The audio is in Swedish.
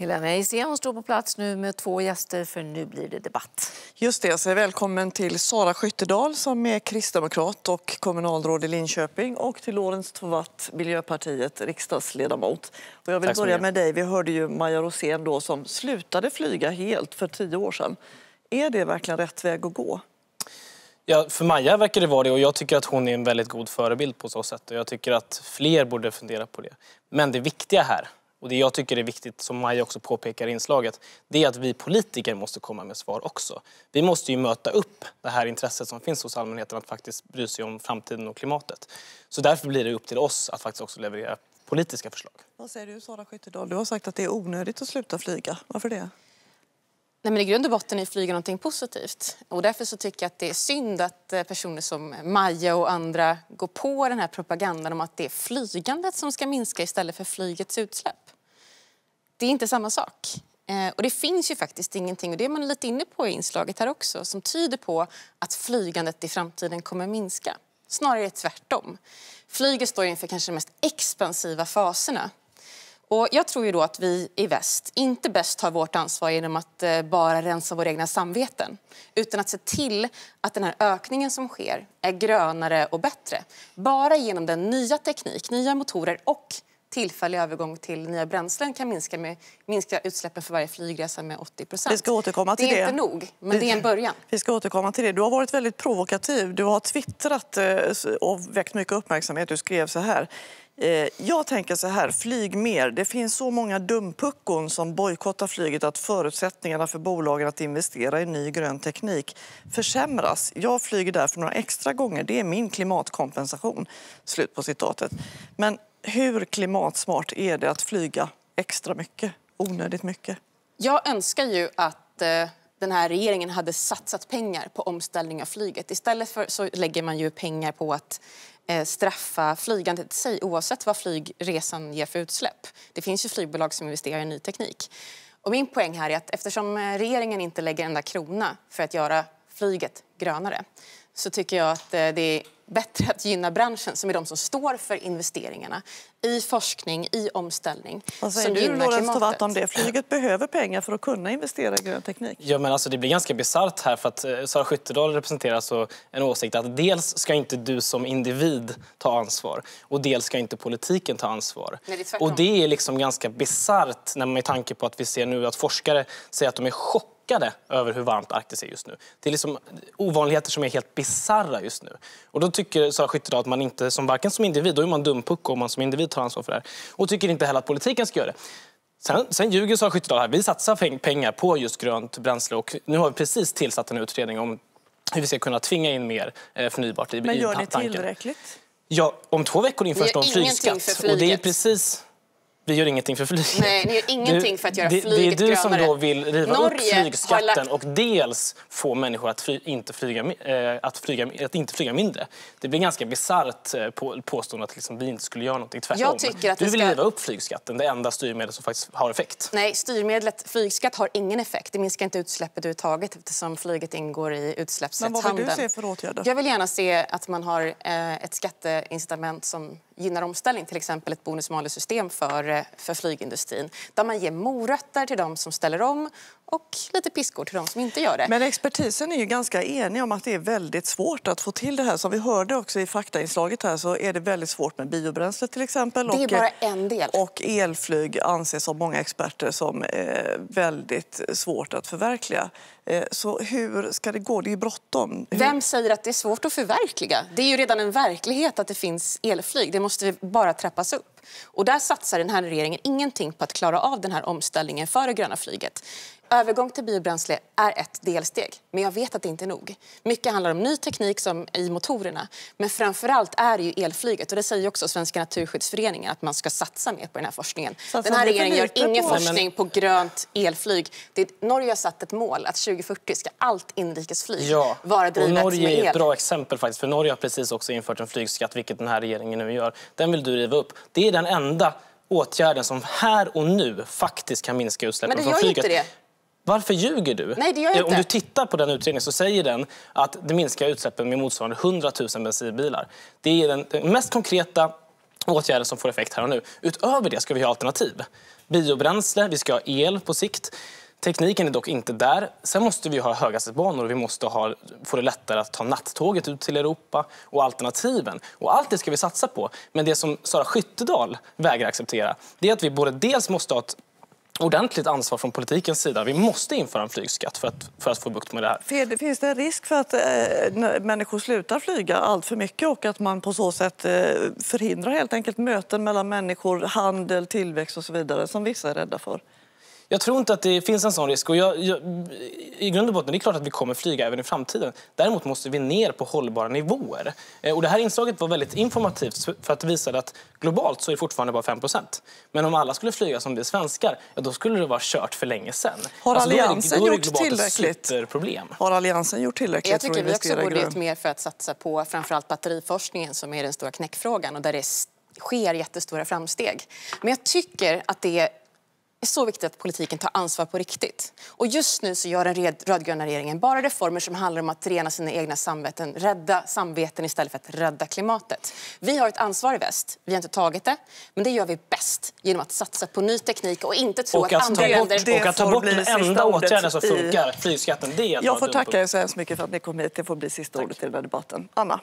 Helena Eisén står på plats nu med två gäster för nu blir det debatt. Just det, så välkommen till Sara Skyttedal som är kristdemokrat och kommunalråd i Linköping och till Lorentz Tovatt, Miljöpartiet, riksdagsledamot. Och jag vill börja med dig. Vi hörde ju Maja Rosén då som slutade flyga helt för tio år sedan. Är det verkligen rätt väg att gå? Ja, för Maja verkar det vara det och jag tycker att hon är en väldigt god förebild på så sätt. Och jag tycker att fler borde fundera på det. Men det viktiga här och det jag tycker är viktigt, som Maja också påpekar i inslaget, det är att vi politiker måste komma med svar också. Vi måste ju möta upp det här intresset som finns hos allmänheten att faktiskt bry sig om framtiden och klimatet. Så därför blir det upp till oss att faktiskt också leverera politiska förslag. Vad säger du Sara Skyttedal? Du har sagt att det är onödigt att sluta flyga. Varför det? Nej, men I grund och botten är flyga någonting positivt. Och därför så tycker jag att det är synd att eh, personer som Maja och andra går på den här propagandan om att det är flygandet som ska minska istället för flygets utsläpp. Det är inte samma sak. Eh, och det finns ju faktiskt ingenting, och det är man lite inne på i inslaget här också, som tyder på att flygandet i framtiden kommer minska. Snarare tvärtom. Flyget står inför kanske de mest expansiva faserna och jag tror ju då att vi i väst inte bäst tar vårt ansvar genom att eh, bara rensa våra egna samveten utan att se till att den här ökningen som sker är grönare och bättre. Bara genom den nya teknik, nya motorer och tillfällig övergång till nya bränslen kan minska, med, minska utsläppen för varje flygresa med 80 procent. Vi ska återkomma till det. Det är inte nog, men det är en början. Vi ska återkomma till det. Du har varit väldigt provokativ. Du har twittrat eh, och väckt mycket uppmärksamhet. Du skrev så här. Eh, jag tänker så här, flyg mer. Det finns så många dumpuckon som bojkottar flyget att förutsättningarna för bolagen att investera i ny grön teknik försämras. Jag flyger därför några extra gånger. Det är min klimatkompensation. Slut på citatet. Men hur klimatsmart är det att flyga extra mycket, onödigt mycket? Jag önskar ju att eh, den här regeringen hade satsat pengar på omställning av flyget. Istället för så lägger man ju pengar på att eh, straffa flygandet i sig oavsett vad flygresan ger för utsläpp. Det finns ju flygbolag som investerar i ny teknik. Och min poäng här är att eftersom eh, regeringen inte lägger en enda krona för att göra flyget grönare så tycker jag att eh, det är bättre att gynna branschen som är de som står för investeringarna i forskning, i omställning. Vad säger du, Lorentz Tovatt, om det? Flyget behöver pengar för att kunna investera i grön teknik. Ja, men alltså, det blir ganska bisarrt här för att eh, Sara Skyttedal representerar alltså en åsikt att dels ska inte du som individ ta ansvar och dels ska inte politiken ta ansvar. Nej, det och det är liksom ganska bisarrt med tanke på att vi ser nu att forskare säger att de är chockade chockade över hur varmt Arktis är just nu. Det är liksom ovanligheter som är helt bizarra just nu. Och då tycker Sara Skyttedal att man inte, som varken som individ, då är man dumpuck om man som individ tar ansvar för det här. Och tycker inte heller att politiken ska göra det. Sen, sen ljuger Sara Skyttedal här. Vi satsar pengar på just grönt bränsle och nu har vi precis tillsatt en utredning om hur vi ska kunna tvinga in mer eh, förnybart i Men gör ni tillräckligt? Ja, om två veckor införs en flygskatt. Och det är precis vi gör ingenting för flyget. Nej, ni gör ingenting du, för att göra det, flyget Det är du grönare. som då vill riva Norge upp flygskatten lagt... och dels få människor att, fly, inte, flyga, äh, att, flyga, att inte flyga mindre. Det blir ganska bisarrt äh, på, påstående att liksom vi inte skulle göra någonting. Tvärtom. Jag tycker att du vill ska... riva upp flygskatten, det enda styrmedel som faktiskt har effekt. Nej, styrmedlet flygskatt har ingen effekt. Det minskar inte utsläppet överhuvudtaget eftersom flyget ingår i utsläppsrättshandeln. Men vad vill du se för åtgärder? Jag vill gärna se att man har äh, ett skatteincitament som gynnar omställning, till exempel ett bonus-malus-system för, eh, för flygindustrin där man ger morötter till de som ställer om och lite piskor till de som inte gör det. Men expertisen är ju ganska enig om att det är väldigt svårt att få till det här. Som vi hörde också i faktainslaget här så är det väldigt svårt med biobränsle till exempel. Det är och, bara en del. Och elflyg anses av många experter som eh, väldigt svårt att förverkliga. Eh, så hur ska det gå? Det är bråttom. Vem säger att det är svårt att förverkliga? Det är ju redan en verklighet att det finns elflyg. Det måste bara trappas upp. Och där satsar den här regeringen ingenting på att klara av den här omställningen för det gröna flyget. Övergång till biobränsle är ett delsteg, men jag vet att det inte är nog. Mycket handlar om ny teknik som i motorerna, men framför allt är det ju elflyget och det säger också Svenska Naturskyddsföreningen att man ska satsa mer på den här forskningen. Så den här regeringen gör ingen på... forskning på grönt elflyg. Det, Norge har satt ett mål att 2040 ska allt inrikesflyg ja. vara drivet med el. Norge är ett bra exempel faktiskt, för Norge har precis också infört en flygskatt, vilket den här regeringen nu gör. Den vill du riva upp. Det är den enda åtgärden som här och nu faktiskt kan minska utsläppen från flyget. Men det gör inte det. Varför ljuger du? Nej, det gör jag inte. Om du tittar på den utredningen så säger den att det minskar utsläppen med motsvarande 100 000 bensinbilar. Det är den mest konkreta åtgärden som får effekt här och nu. Utöver det ska vi ha alternativ. biobränsle, vi ska ha el på sikt. Tekniken är dock inte där. Sen måste vi ha höghastighetsbanor och vi måste ha, få det lättare att ta nattåget ut till Europa och alternativen. Och allt det ska vi satsa på. Men det som Sara Skyttedal vägrar acceptera det är att vi både dels måste ha ett ordentligt ansvar från politikens sida. Vi måste införa en flygskatt för att, för att få bukt med det här. Finns det en risk för att eh, människor slutar flyga allt för mycket och att man på så sätt eh, förhindrar helt enkelt möten mellan människor, handel, tillväxt och så vidare som vissa är rädda för? Jag tror inte att det finns en sån risk. Och jag, jag, I grund och botten det är klart att vi kommer flyga även i framtiden. Däremot måste vi ner på hållbara nivåer. Eh, och det här inslaget var väldigt informativt för att det visade att globalt så är det fortfarande bara 5% Men om alla skulle flyga som vi svenskar, ja, då skulle det vara kört för länge sedan. Har Alliansen alltså, gjort tillräckligt? Har Alliansen gjort tillräckligt Jag tycker vi också borde gjort mer för att satsa på framförallt batteriforskningen som är den stora knäckfrågan och där det sker jättestora framsteg. Men jag tycker att det är så viktigt att politiken tar ansvar på riktigt. Och just nu så gör den rödgröna regeringen bara reformer som handlar om att rena sina egna samveten, rädda samveten istället för att rädda klimatet. Vi har ett ansvar i väst. Vi har inte tagit det, men det gör vi bäst genom att satsa på ny teknik och inte tro och att, att andra länder... Och att ta bort den enda åtgärden som funkar, flygskatten, det är Jag får tacka er så hemskt mycket för att ni kom hit. Det får bli sista Tack. ordet i den här debatten. Anna?